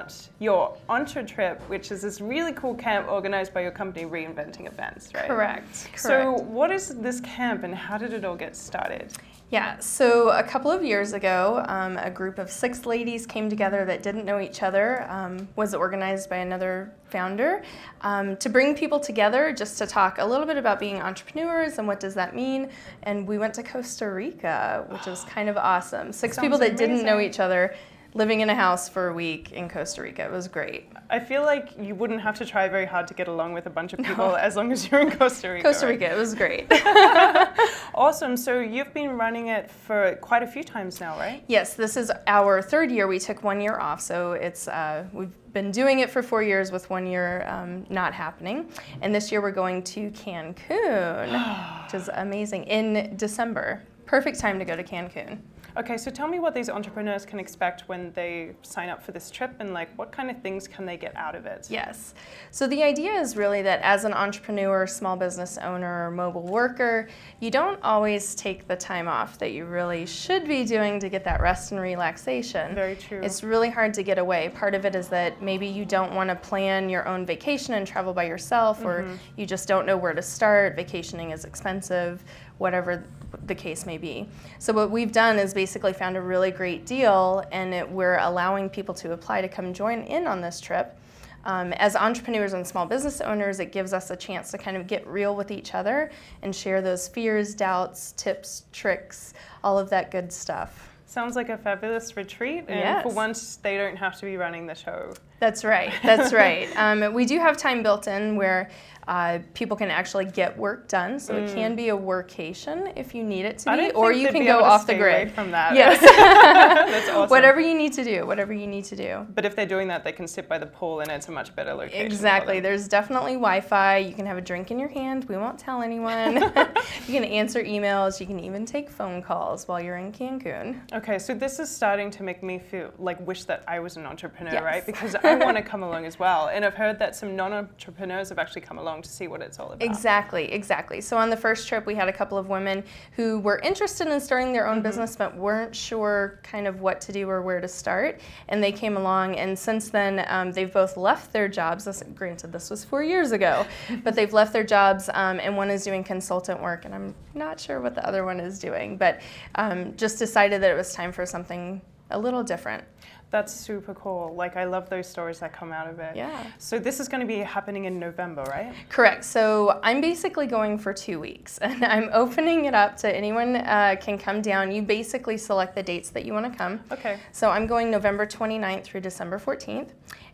about your EntreTrip, which is this really cool camp organized by your company, Reinventing Events, right? Correct. correct. So, what is this camp and how did it all get started? Yeah, so a couple of years ago, um, a group of six ladies came together that didn't know each other, um, was organized by another founder, um, to bring people together just to talk a little bit about being entrepreneurs and what does that mean. And we went to Costa Rica, which was kind of awesome. Six Sounds people that didn't know each other living in a house for a week in Costa Rica. It was great. I feel like you wouldn't have to try very hard to get along with a bunch of people as long as you're in Costa Rica. Costa right? Rica, it was great. Awesome. So, you've been running it for quite a few times now, right? Yes, this is our third year. We took one year off, so it's uh, we've been doing it for four years with one year um, not happening. And this year we're going to Cancun, which is amazing in December. Perfect time to go to Cancun. Okay, so tell me what these entrepreneurs can expect when they sign up for this trip and like what kind of things can they get out of it? Yes. So the idea is really that as an entrepreneur, small business owner, or mobile worker, you don't always take the time off that you really should be doing to get that rest and relaxation. Very true. It's really hard to get away. Part of it is that maybe you don't want to plan your own vacation and travel by yourself, or mm-hmm. you just don't know where to start. Vacationing is expensive, whatever the case may be. So, what we've done is basically found a really great deal, and it, we're allowing people to apply to come join in on this trip. Um, as entrepreneurs and small business owners, it gives us a chance to kind of get real with each other and share those fears, doubts, tips, tricks, all of that good stuff. Sounds like a fabulous retreat, and Yes. for once, they don't have to be running the show. That's right. That's right. Um, we do have time built in where uh, people can actually get work done, so it can be a workcation if you need it to Mm. Be, or you can go off the grid. from that. Yes. That's awesome. Whatever you need to do. Whatever you need to do. But if they're doing that, they can sit by the pool, and it's a much better location. Exactly. There's definitely Wi-Fi. You can have a drink in your hand. We won't tell anyone. you can answer emails. You can even take phone calls while you're in Cancun. Okay, so this is starting to make me feel like wish that I was an entrepreneur, Yes. right? Because I want to come along as well, and I've heard that some non-entrepreneurs have actually come along to see what it's all about. Exactly, exactly. So on the first trip, we had a couple of women who were interested in starting their own Mm-hmm. business but weren't sure kind of what to do or where to start. And they came along, and since then, um, they've both left their jobs. This, granted, this was four years ago, but they've left their jobs, um, and one is doing consultant work, and I'm not sure what the other one is doing, but um, just decided that it was time for something a little different. That's super cool. Like I love those stories that come out of it. Yeah. So this is going to be happening in November, right? Correct. So I'm basically going for two weeks, and I'm opening it up to anyone uh, can come down. You basically select the dates that you want to come. Okay. So I'm going November 29th through December 14th,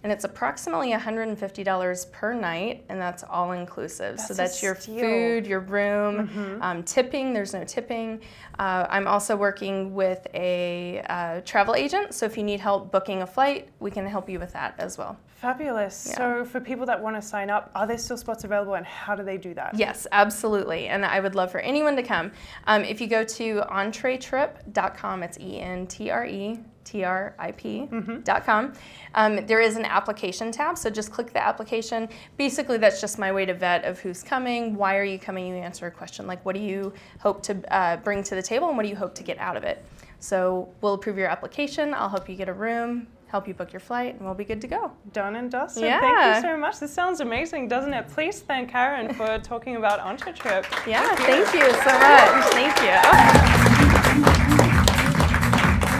and it's approximately $150 per night, and that's all inclusive. so That's a that's your steal. food, your room, um, tipping. There's no tipping. Uh, I'm also working with a uh, travel agent, so if you need help booking a flight, we can help you with that as well. Fabulous. Yeah. So for people that want to sign up, are there still spots available, and how do they do that? Yes, absolutely. And I would love for anyone to come. Um, if you go to entretrip.com, it's E N T R E T R I P dot com. Um, there is an application tab, so just click the application. Basically, that's just my way to vet of who's coming, why are you coming. You answer a question like, what do you hope to uh, bring to the table, and what do you hope to get out of it. So we'll approve your application. I'll help you get a room, help you book your flight, and we'll be good to go. Done and dusted. Yeah. Thank you so much. This sounds amazing, doesn't it? Please thank Karen for talking about EntreTrip. Yeah, thank you so much. Thank you.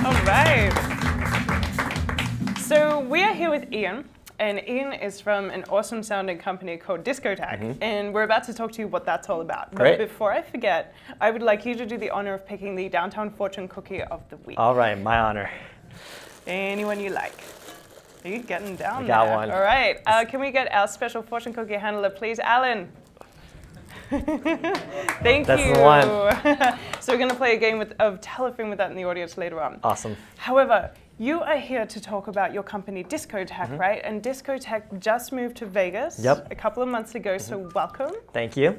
All right. So we are here with Ian, and Ian is from an awesome sounding company called Discotech, and we're about to talk to you what that's all about. Great. But before I forget, I would like you to do the honor of picking the downtown fortune cookie of the week. All right, my honor. Anyone you like. Are you getting down I got there? one. All right. Uh, can we get our special fortune cookie handler, please, Alan? Thank That's you. the one. so we're going to play a game with, of telephone with that in the audience later on. Awesome. However, you are here to talk about your company Discotech, right? And Discotech just moved to Vegas Mm-hmm. Yep. Mm-hmm. a couple of months ago, so welcome. Thank you.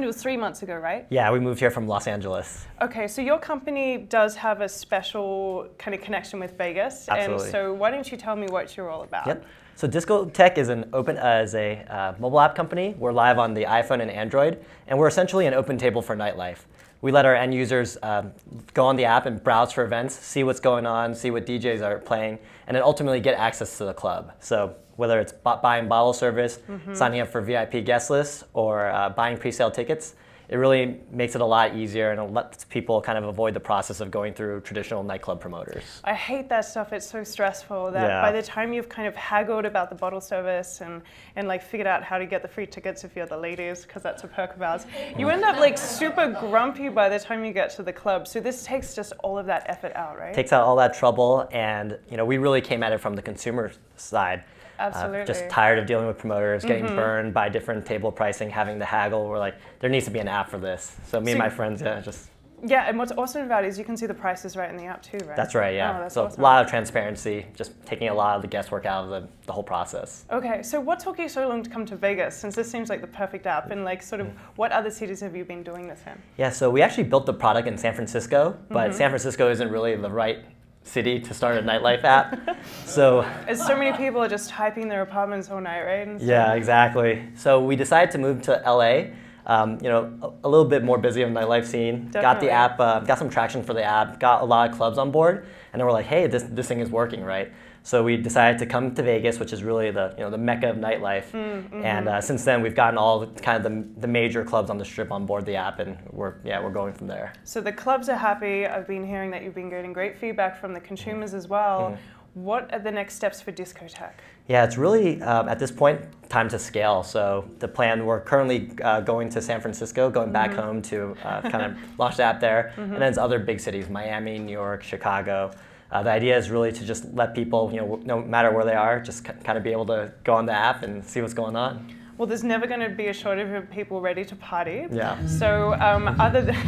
It was three months ago, right? Yeah, we moved here from Los Angeles. Okay, so your company does have a special kind of connection with Vegas, Absolutely. and so why don't you tell me what you're all about? Yep. So Discotech is an open uh, is a uh, mobile app company. We're live on the iPhone and Android, and we're essentially an open table for nightlife. we let our end users um, go on the app and browse for events, see what's going on, see what DJs are playing, and then ultimately get access to the club. So whether it's buying bottle service, mm-hmm. signing up for VIP guest lists, or uh, buying pre-sale tickets, it really makes it a lot easier and it lets people kind of avoid the process of going through traditional nightclub promoters. I hate that stuff. It's so stressful that yeah. by the time you've kind of haggled about the bottle service and, and like figured out how to get the free tickets if you're the ladies, because that's a perk of ours, you end up like super grumpy by the time you get to the club. So this takes just all of that effort out, right? Takes out all that trouble and you know we really came at it from the consumer side. Absolutely. Uh, just tired of dealing with promoters, getting mm-hmm. burned by different table pricing, having to haggle. We're like, there needs to be an app for this. So me so and my friends, yeah, just. Yeah, and what's awesome about it is you can see the prices right in the app too, right? That's right, yeah. Oh, so awesome. a lot of transparency, just taking a lot of the guesswork out of the, the whole process. Okay, so what took you so long to come to Vegas, since this seems like the perfect app, and like sort of mm-hmm. what other cities have you been doing this in? Yeah, so we actually built the product in San Francisco, but mm-hmm. San Francisco isn't really the right city to start a nightlife app. so as so many people are just typing their apartments all night, right? Yeah, exactly. So we decided to move to LA. Um, you know, a, a, little bit more busy on my life scene. Definitely. Got the app, uh, got some traction for the app. Got a lot of clubs on board, and then we're like, hey, this this thing is working, right? So we decided to come to Vegas, which is really the you know the mecca of nightlife. Mm, mm-hmm. And uh, since then, we've gotten all the, kind of the, the major clubs on the strip on board the app, and we're yeah we're going from there. So the clubs are happy. I've been hearing that you've been getting great feedback from the consumers as well. Mm. What are the next steps for Discotech? Yeah, it's really um, at this point time to scale. So the plan we're currently uh, going to San Francisco, going back mm-hmm. home to uh, kind of launch the app there, mm-hmm. and then it's other big cities: Miami, New York, Chicago. Uh, the idea is really to just let people, you know, no matter where they are, just kind of be able to go on the app and see what's going on. Well, there's never going to be a shortage of people ready to party. Yeah. So um, other than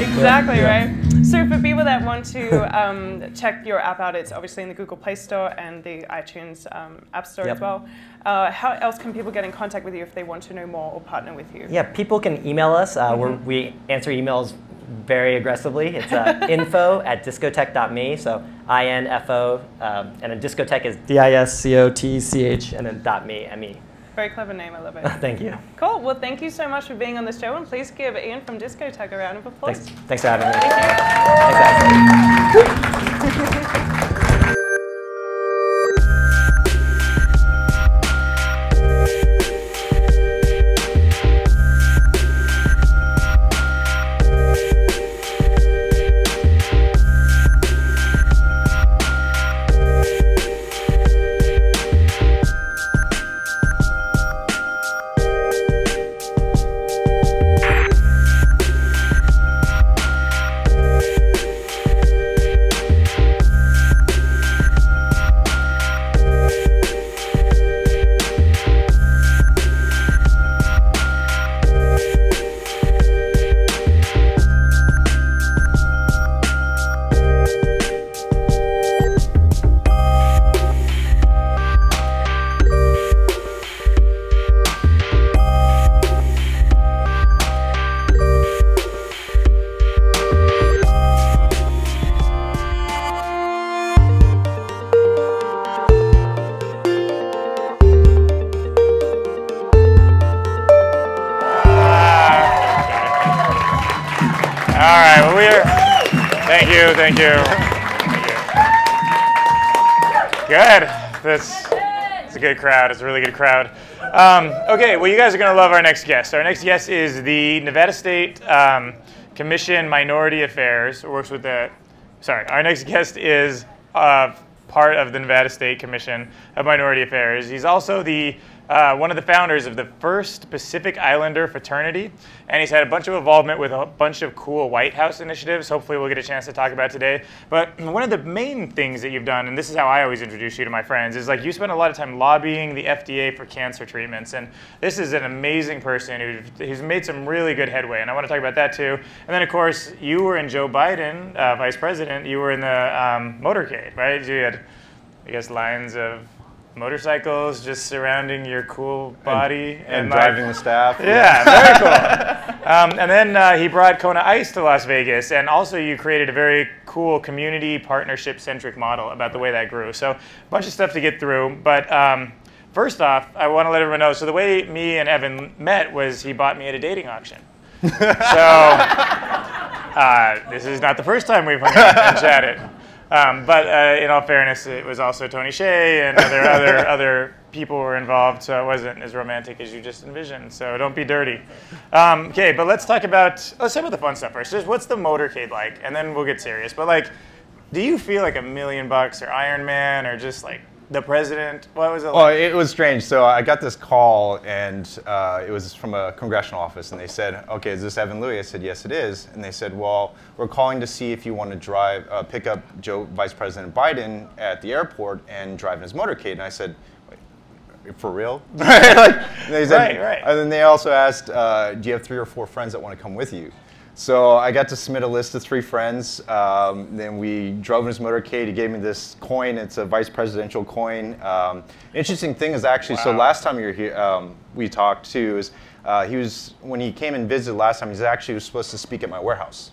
exactly yeah. right. So for people that want to um, check your app out, it's obviously in the Google Play Store and the iTunes um, App Store yep. as well. Uh, how else can people get in contact with you if they want to know more or partner with you? Yeah, people can email us. Uh, mm-hmm. we answer emails very aggressively. It's uh, info at discotech.me, so I-N-F-O, um, and a discotech is D-I-S-C-O-T-C-H, and then dot .me, M-E. Very clever name, I love it. thank you. Cool, well thank you so much for being on the show, and please give Ian from Discotech a round of applause. Thanks, thanks for having me. Thank you. Thanks, Thank you. Good. This it's a good crowd. It's a really good crowd. Um, okay, well, you guys are going to love our next guest. Our next guest is the Nevada State um, Commission Minority Affairs, works with the, sorry, our next guest is uh, part of the Nevada State Commission of Minority Affairs. He's also the uh, one of the founders of the first Pacific Islander fraternity, and he's had a bunch of involvement with a bunch of cool White House initiatives. Hopefully, we'll get a chance to talk about today. But one of the main things that you've done, and this is how I always introduce you to my friends, is like you spend a lot of time lobbying the FDA for cancer treatments, and this is an amazing person who, who's made some really good headway, and I want to talk about that too. And then, of course, you were in Joe Biden, uh, Vice President. You were in the um, motorcade, right? You had, I guess, lines of motorcycles just surrounding your cool body and, and, and driving the staff. Yeah, very cool. um, and then uh, he brought Kona Ice to Las Vegas, and also you created a very cool community partnership centric model about the way that grew. So a bunch of stuff to get through, but. Um, First off, I want to let everyone know. So the way me and Evan met was he bought me at a dating auction. so uh, this is not the first time we've hung out and chatted. Um, but uh, in all fairness, it was also Tony Hsieh and other other other people were involved, so it wasn't as romantic as you just envisioned. So don't be dirty. Um, okay, but let's talk about let's talk about the fun stuff first. Just what's the motorcade like, and then we'll get serious. But like, do you feel like a million bucks or Iron Man or just like the president? What was it? Like? Well, it was strange. So I got this call, and uh, it was from a congressional office, and they said, "Okay, is this Evan Louie?" I said, "Yes, it is." And they said, "Well, we're calling to see if you want to drive, uh, pick up Joe Vice President Biden at the airport and drive in his motorcade." And I said. For real? like, they said, right, right. And then they also asked, uh, "Do you have three or four friends that want to come with you?" So I got to submit a list of three friends. Um, then we drove in his motorcade. He gave me this coin. It's a vice presidential coin. Um, interesting thing is actually, wow. so last time you were here, um, we talked too, is uh, he was, when he came and visited last time, he was actually was supposed to speak at my warehouse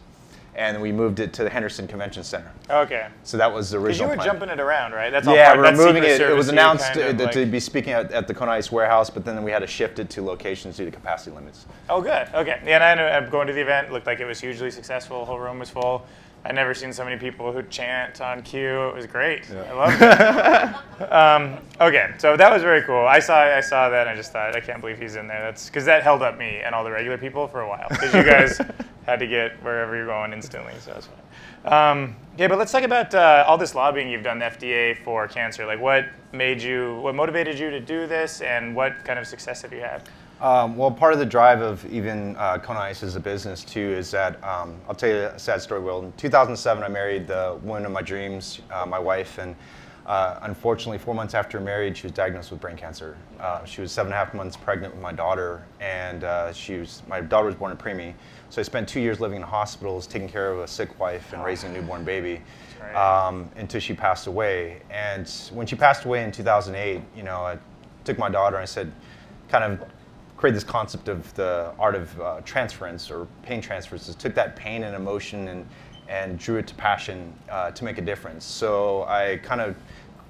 and we moved it to the Henderson Convention Center. Okay. So that was the original. Because you were plan. jumping it around, right? That's all. Yeah, part, we were moving it. It was announced kind to, like... to, be speaking at, at, the Kona Ice warehouse, but then we had to shift it to locations due to capacity limits. Oh, good. Okay. Yeah, and I ended up going to the event. It looked like it was hugely successful. The whole room was full. I'd never seen so many people who chant on cue. It was great. Yeah. I loved it. um, okay, so that was very cool. I saw I saw that and I just thought, I can't believe he's in there. That's because that held up me and all the regular people for a while because you guys had to get wherever you're going instantly. So that's fine. Um, yeah, but let's talk about uh, all this lobbying you've done the FDA for cancer. Like, what made you, what motivated you to do this, and what kind of success have you had? Um, well, part of the drive of even uh, Kona Ice as a business too is that um, I'll tell you a sad story. Will in 2007, I married the woman of my dreams, uh, my wife, and uh, unfortunately, four months after married, she was diagnosed with brain cancer. Uh, she was seven and a half months pregnant with my daughter, and uh, she was my daughter was born a preemie. So I spent two years living in hospitals, taking care of a sick wife and raising a newborn baby, um, until she passed away. And when she passed away in 2008, you know, I took my daughter and I said, kind of create this concept of the art of uh, transference or pain transference. Took that pain and emotion and and drew it to passion uh, to make a difference. So I kind of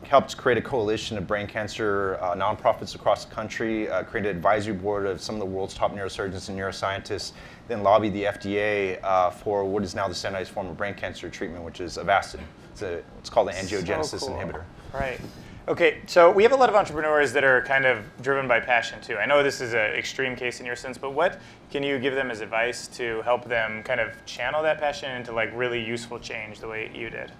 helped create a coalition of brain cancer uh, nonprofits across the country, uh, created an advisory board of some of the world's top neurosurgeons and neuroscientists, then lobbied the FDA uh, for what is now the standardized form of brain cancer treatment, which is Avastin. It's, a, it's called an angiogenesis so cool. inhibitor. Right. Okay, so we have a lot of entrepreneurs that are kind of driven by passion too. I know this is an extreme case in your sense, but what can you give them as advice to help them kind of channel that passion into like really useful change the way you did?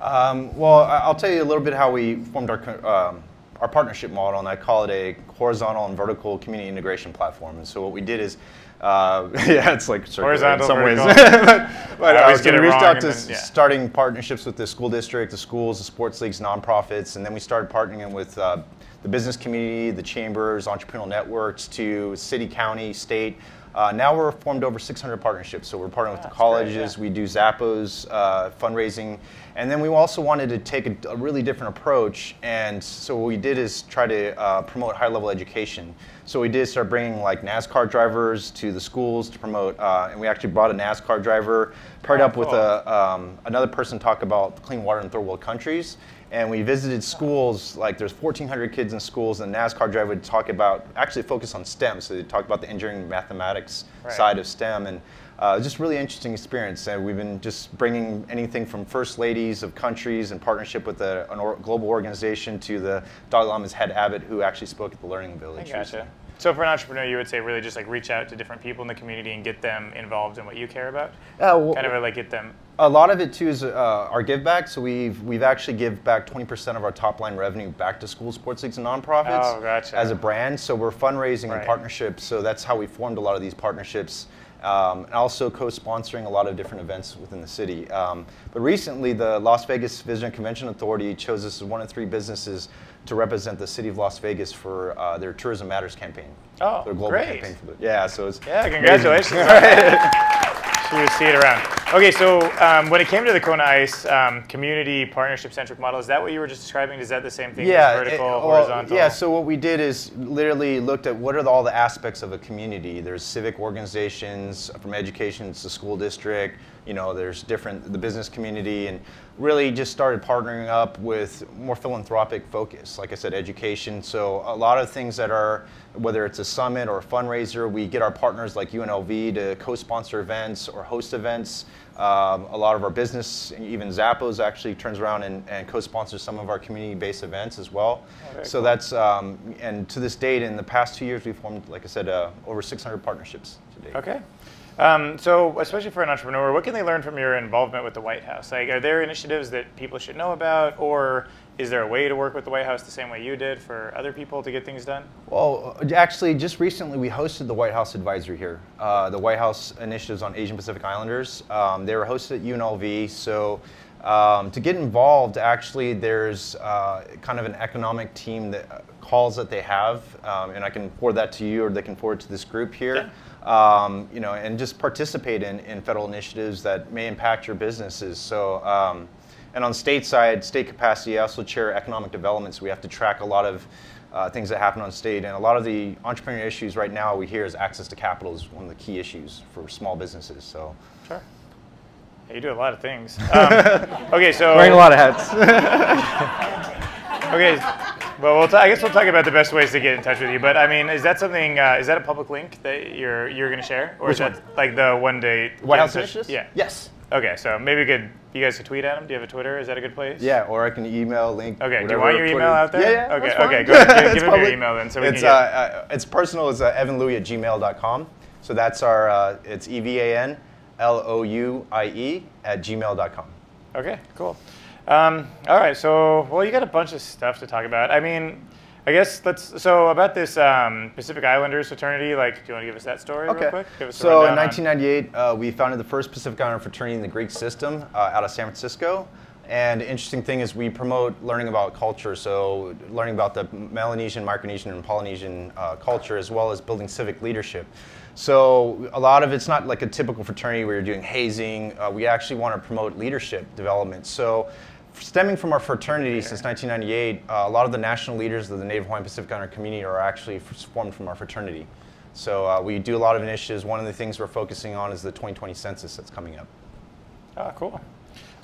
Um, well, I'll tell you a little bit how we formed our um, our partnership model, and I call it a horizontal and vertical community integration platform. And so what we did is, uh, yeah, it's like horizontal in some vertical. ways. but, but uh, so we reached out to then, yeah. starting partnerships with the school district, the schools, the sports leagues, nonprofits, and then we started partnering with uh, the business community, the chambers, entrepreneurial networks, to city, county, state. Uh, now we're formed over 600 partnerships. So we're partnering with the colleges. Great, yeah. We do Zappos uh, fundraising, and then we also wanted to take a, a, really different approach. And so what we did is try to uh, promote high-level education. So we did start bringing like NASCAR drivers to the schools to promote, uh, and we actually brought a NASCAR driver, paired oh, up with a, um, another person talk about clean water in third world countries and we visited schools like there's 1400 kids in schools and nascar driver would talk about actually focus on stem so they talked about the engineering mathematics right. side of stem and uh, just really interesting experience and we've been just bringing anything from first ladies of countries in partnership with a, an or global organization to the dalai lama's head abbot who actually spoke at the learning village I gotcha. So for an entrepreneur, you would say really just like reach out to different people in the community and get them involved in what you care about. Uh, well, kind of like get them. A lot of it too is uh, our give back. So we've we've actually give back 20% of our top line revenue back to school sports leagues and nonprofits oh, gotcha. as a brand. So we're fundraising right. and partnerships. So that's how we formed a lot of these partnerships. Um, and also co-sponsoring a lot of different events within the city. Um, but recently, the Las Vegas Visitor Convention Authority chose us as one of three businesess to represent the city of Las Vegas for uh, their Tourism Matters campaign. Oh, their global great. campaign for the, yeah, so it's yeah, congratulations. Should we see it around? Okay, so um, when it came to the Kona Ice um, community partnership centric model, is that what you were just describing? Is that the same thing? Yeah, vertical, it, well, horizontal. Yeah. So what we did is literally looked at what are the, all the aspects of a community. There's civic organizations from education to school district, you know, there's different, the business community, and really just started partnering up with more philanthropic focus. Like I said, education. So a lot of things that are, whether it's a summit or a fundraiser, we get our partners like UNLV to co-sponsor events or host events. Um, a lot of our business, even Zappos actually turns around and, and co-sponsors some of our community-based events as well. Oh, so cool. that's, um, and to this date, in the past two years, we've formed, like I said, uh, over 600 partnerships to date. Okay. Um, so, especially for an entrepreneur, what can they learn from your involvement with the White House? Like, are there initiatives that people should know about, or is there a way to work with the White House the same way you did for other people to get things done? Well, actually, just recently we hosted the White House Advisory here, uh, the White House Initiatives on Asian Pacific Islanders. Um, they were hosted at UNLV, so. Um, to get involved, actually, there's uh, kind of an economic team that uh, calls that they have, um, and I can forward that to you, or they can forward to this group here. Yeah um, you know, and just participate in, in federal initiatives that may impact your businesses. So, um, and on state side, state capacity, I also chair economic development, so we have to track a lot of uh, things that happen on state. And a lot of the entrepreneurial issues right now we hear is access to capital is one of the key issues for small businesses. So, sure. You do a lot of things. Um, okay, so wearing a lot of hats. okay, well, we'll I guess we'll talk about the best ways to get in touch with you. But I mean, is that something? Uh, is that a public link that you're you're going to share, or Which is that one? like the one day White House Initiatives? Yeah. Yes. Okay, so maybe we could you guys could tweet at him. Do you have a Twitter? Is that a good place? Yeah, or I can email link. Okay, do you want your Twitter. email out there? Yeah, yeah. Okay, okay, go ahead. Give, give him your email then, so we it's, can. Uh, uh, it's personal. It's uh, evanlouie at gmail.com. So that's our. Uh, it's e v a n l o u i e at gmail.com. Okay, cool. Um, all right, so well, you got a bunch of stuff to talk about. I mean, I guess let's. So about this um, Pacific Islanders fraternity, like, do you want to give us that story okay. real quick? so in 1998, uh, we founded the first Pacific Islander fraternity in the Greek system uh, out of San Francisco. And the interesting thing is we promote learning about culture, so learning about the Melanesian, Micronesian, and Polynesian uh, culture, as well as building civic leadership. So a lot of it's not like a typical fraternity where you're doing hazing. Uh, we actually want to promote leadership development. So stemming from our fraternity since 1998, uh, a lot of the national leaders of the Native Hawaiian Pacific Islander community are actually formed from our fraternity. So uh, we do a lot of initiatives. One of the things we're focusing on is the 2020 census that's coming up. Oh, cool.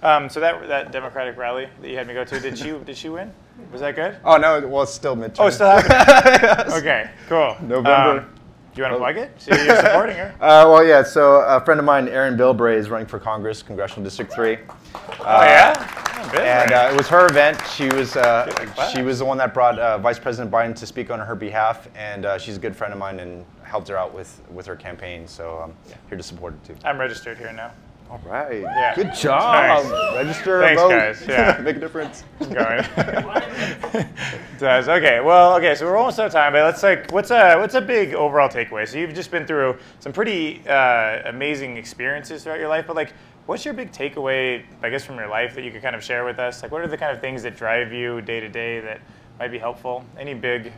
Um, so that that Democratic rally that you had me go to, did she did she win? Was that good? Oh no, well it's still midterm. Oh, it's still happening. Okay, cool. November. Um, do you want to plug it? So you're supporting her. Uh, well, yeah. So a friend of mine, Erin Bilbray, is running for Congress, Congressional District Three. oh yeah. Oh, and uh, it was her event. She was uh, she was the one that brought uh, Vice President Biden to speak on her behalf, and uh, she's a good friend of mine and helped her out with with her campaign. So I'm yeah. here to support it too. I'm registered here now. All right. Yeah. Good job. Thanks. Register. Thanks, vote. guys. Yeah. Make a difference. Going. does. Okay. Well. Okay. So we're almost out of time, but let's like, what's a what's a big overall takeaway? So you've just been through some pretty uh, amazing experiences throughout your life, but like, what's your big takeaway? I guess from your life that you could kind of share with us. Like, what are the kind of things that drive you day to day that might be helpful? Any big,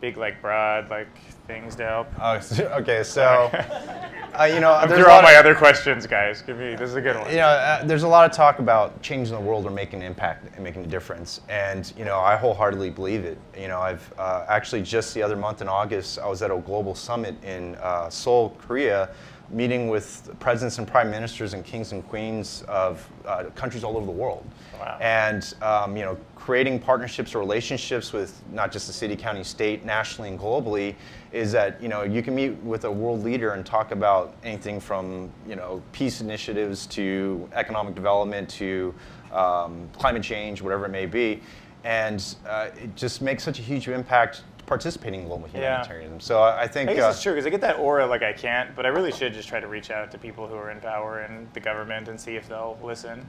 big like broad like things help? Oh, okay. So, uh, you know, I'm through all my of, other questions, guys. Give me this is a good one. You know, uh, there's a lot of talk about changing the world or making an impact and making a difference, and you know, I wholeheartedly believe it. You know, I've uh, actually just the other month in August, I was at a global summit in uh, Seoul, Korea. Meeting with presidents and prime ministers and kings and queens of uh, countries all over the world, wow. and um, you know, creating partnerships or relationships with not just the city, county, state, nationally and globally is that you know you can meet with a world leader and talk about anything from you know peace initiatives to economic development to um, climate change, whatever it may be, and uh, it just makes such a huge impact participating in global humanitarianism. Yeah. So I think I guess uh, it's true because I get that aura like I can't, but I really should just try to reach out to people who are in power and the government and see if they'll listen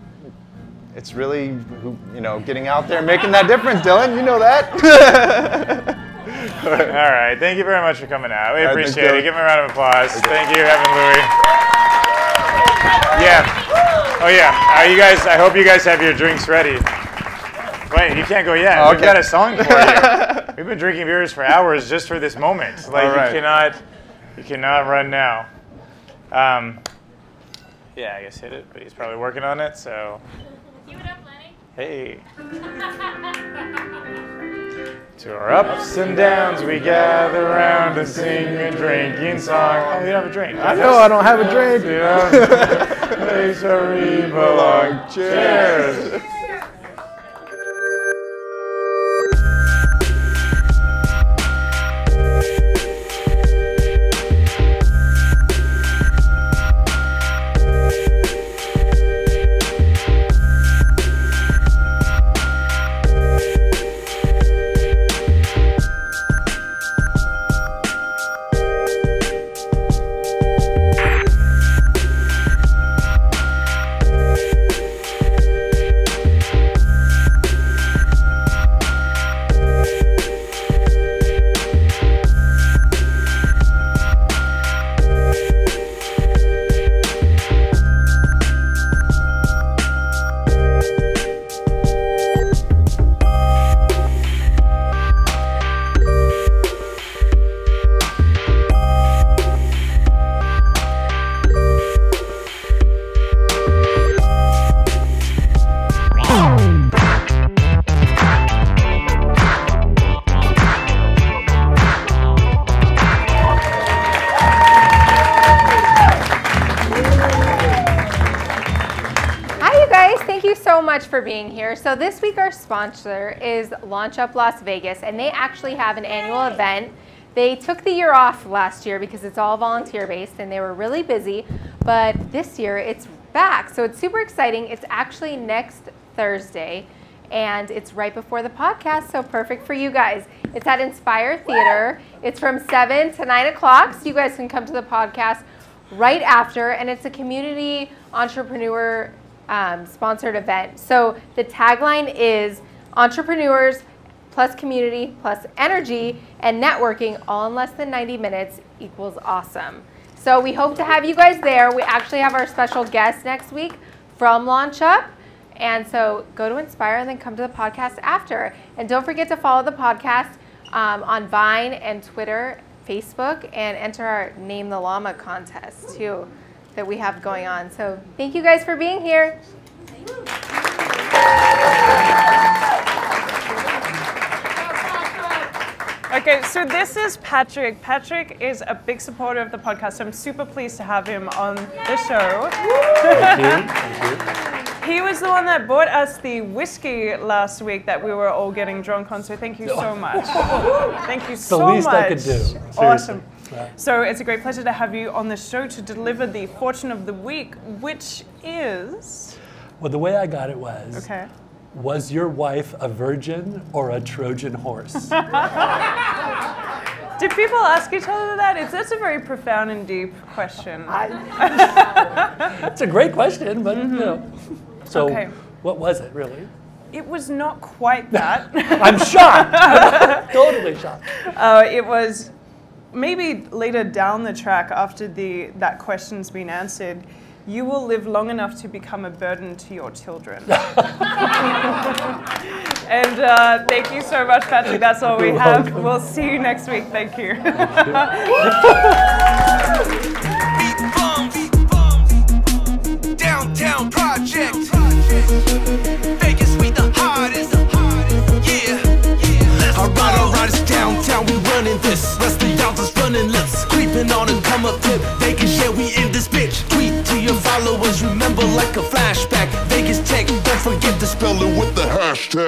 it's really, you know, getting out there making that difference, Dylan. You know that. All right. Thank you very much for coming out. We appreciate it. Give him a round of applause. Thank you, Evan Louie. Yeah. Oh, yeah. Uh, you guys, I hope you guys have your drinks ready. Wait, you can't go yet. okay. We've got a song for you. We've been drinking beers for hours just for this moment. Like, right. you cannot, you cannot run now. Um, yeah, I guess hit it, but he's probably working on it, so. Cue it up, Lenny. Hey. to our ups and downs, we gather around and sing a drinking song. Oh, you don't have a drink. I know, I don't have a drink. You know? place where we belong. Cheers. So this week our sponsor is Launch Up Las Vegas and they actually have an annual event. They took the year off last year because it's all volunteer based and they were really busy, but this year it's back. So it's super exciting. It's actually next Thursday and it's right before the podcast, so perfect for you guys. It's at Inspire Theater. It's from 7 to 9 o'clock, so you guys can come to the podcast right after, and it's a community entrepreneur um, sponsored event. So the tagline is entrepreneurs plus community plus energy and networking all in less than 90 minutes equals awesome. So we hope to have you guys there. We actually have our special guest next week from Launch Up. And so go to Inspire and then come to the podcast after. And don't forget to follow the podcast um, on Vine and Twitter, Facebook, and enter our Name the Llama contest too that we have going on. So thank you guys for being here. Okay, so this is Patrick. Patrick is a big supporter of the podcast. so I'm super pleased to have him on the show. Thank you. Thank you. He was the one that bought us the whiskey last week that we were all getting drunk on, so thank you so much. thank you so much. The least I could do. Seriously. Awesome. So it's a great pleasure to have you on the show to deliver the fortune of the week, which is. Well, the way I got it was. Okay. Was your wife a virgin or a Trojan horse? Do people ask each other that? It's that's a very profound and deep question. I, it's a great question, but mm-hmm. you know. So, okay. what was it really? It was not quite that. I'm shocked. totally shocked. Uh, it was maybe later down the track after the that question's been answered, you will live long enough to become a burden to your children. and uh, thank you so much, Patrick. That's all we have. We'll see you next week. Thank you. On and come up tip. Can share, we in this bitch. Tweet to your followers, remember like a flashback. Vegas tech, don't forget to spell it with the hashtag.